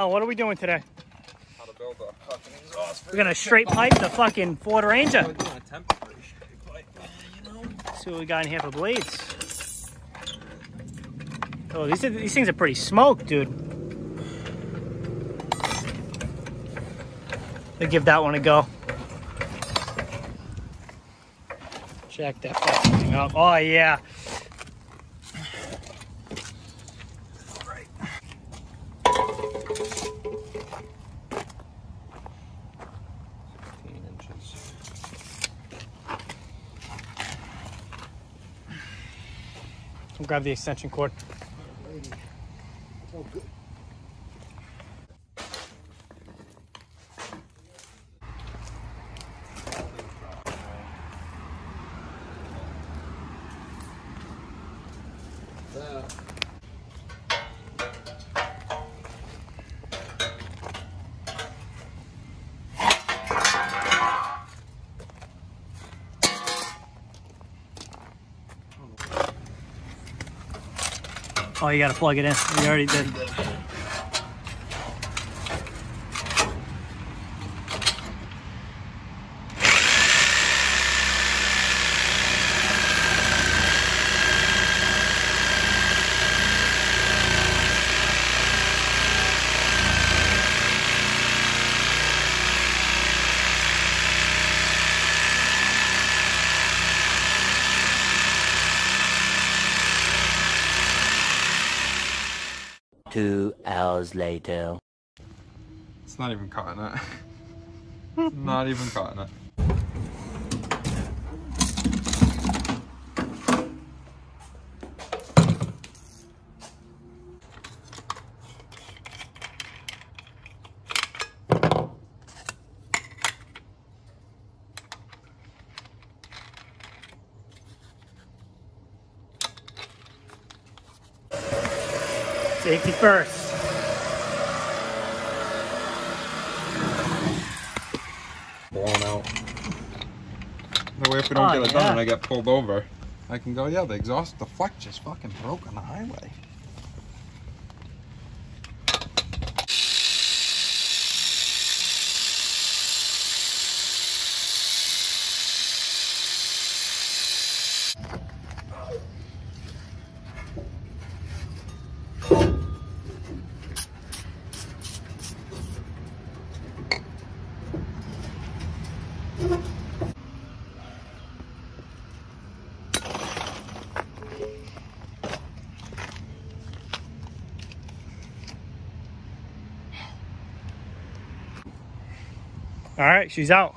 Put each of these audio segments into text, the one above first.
Al, what are we doing today? How to build a fucking exhaust. We're gonna straight pipe the fucking Ford Ranger. We're doing a temporary straight pipe, you know? See what we got in here for blades. Oh, these, are, these things are pretty smoked, dude. Let's give that one a go. Check that fucking thing up. Oh, yeah. I'll grab the extension cord. Oh, Oh, you gotta plug it in. We already did. Two hours later. It's not even cutting it. It's not even cutting it. Safety first. Blown out. That way if we don't Oh, get it done yeah. and I get pulled over, I can go, yeah, the exhaust, the flex just fucking broke on the highway. All right, she's out.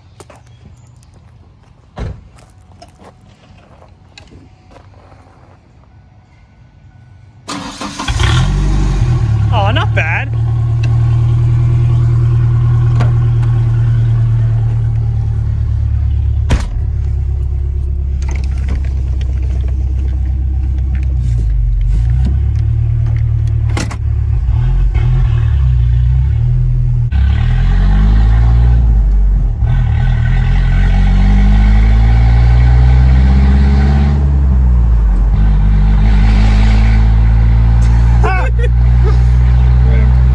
Oh, not bad.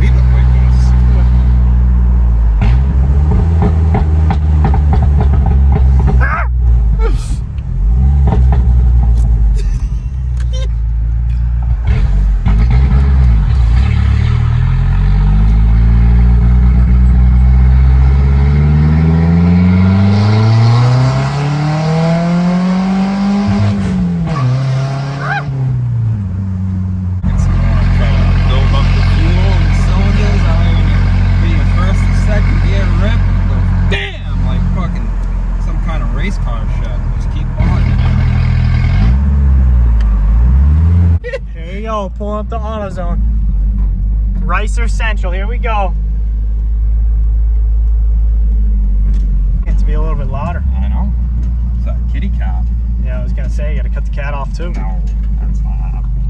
We look like this. It's more try to build up the fuel and cylinders. I don't even be a first or second gear rip. Go, damn, like fucking some kind of race car shit. Just keep on. Go, pulling up the AutoZone. Ricer Central, here we go. It's to be a little bit louder. I know. It's that kitty cat. Yeah, I was gonna say, you gotta cut the cat off too. No, that's not happening.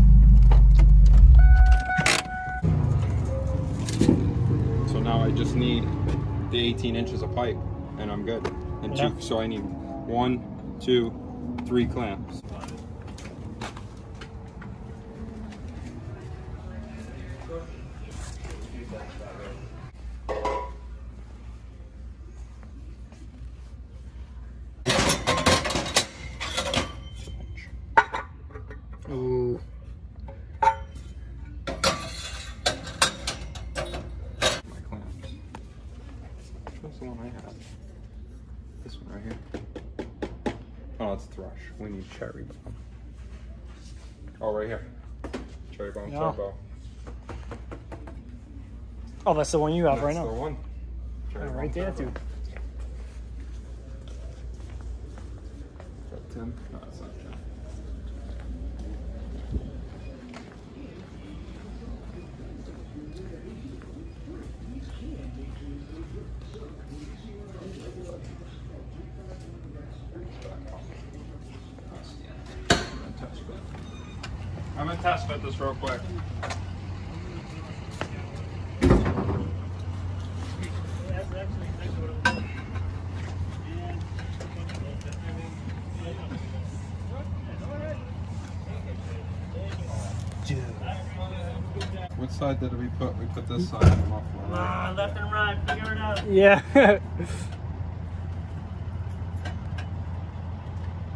So now I just need the 18 inches of pipe and I'm good. And Yeah. two, so I need one, two, three clamps. This one right here. Oh, it's thrush. We need cherry bomb. Oh, right here. Cherry bomb turbo. Oh, that's the one you have that's right now. That's the one. Cherry oh, right, bomb there, turbo. dude. 10. No, test fit this real quick. What side did we put? We put this side on the muffler. right? Ah, left and right, figure it out. Yeah.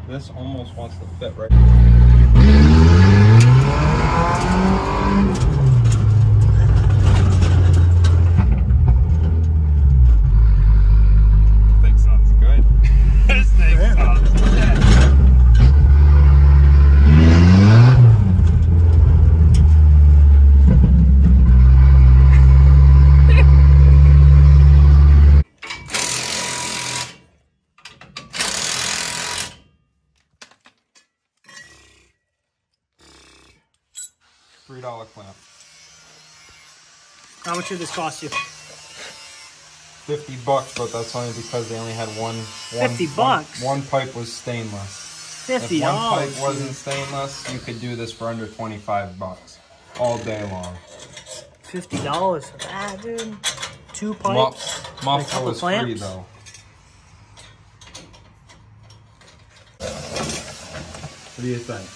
This almost wants to fit right. Thank you. $3 clamp. How much did this cost you? 50 bucks, but that's only because they only had one. 50 bucks? One, one, pipe was stainless. 50 If one pipe geez. wasn't stainless, you could do this for under 25 bucks all day long. $50 for that, dude. Two pipes. Mu muffler was clamps. free, though. What do you think?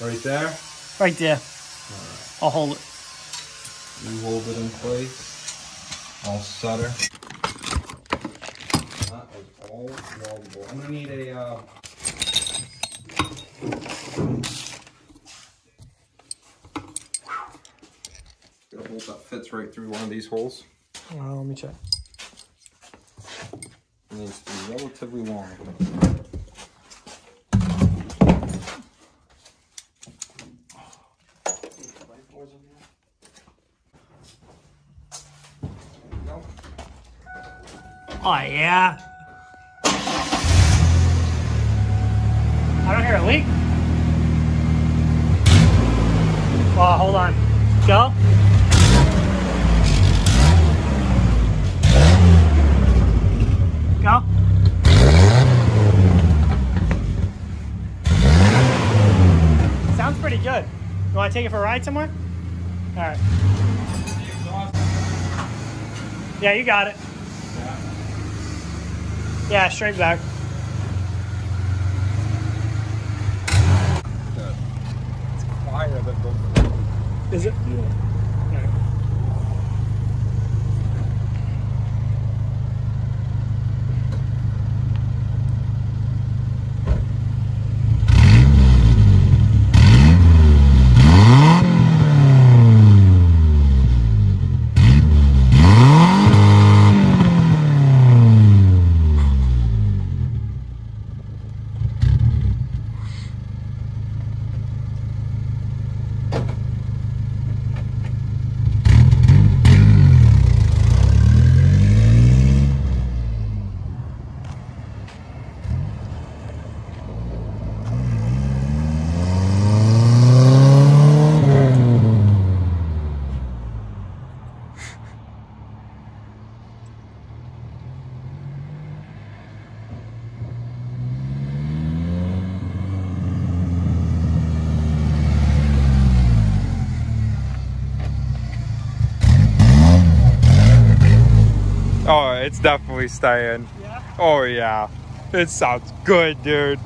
Right there? Right there. I'll hold it. you hold it in place. All setter. That is all weldable. I'm gonna need a. Uh, Get a bolt that fits right through one of these holes. Uh, let me check. It needs to be relatively long. Oh yeah. I don't hear a leak. Oh, hold on. Go. Go. Sounds pretty good. You want to take it for a ride somewhere? All right. Yeah, you got it. Yeah, straight back. It's quieter than the. Is it? Oh, it's definitely staying. Yeah. Oh yeah, it sounds good, dude.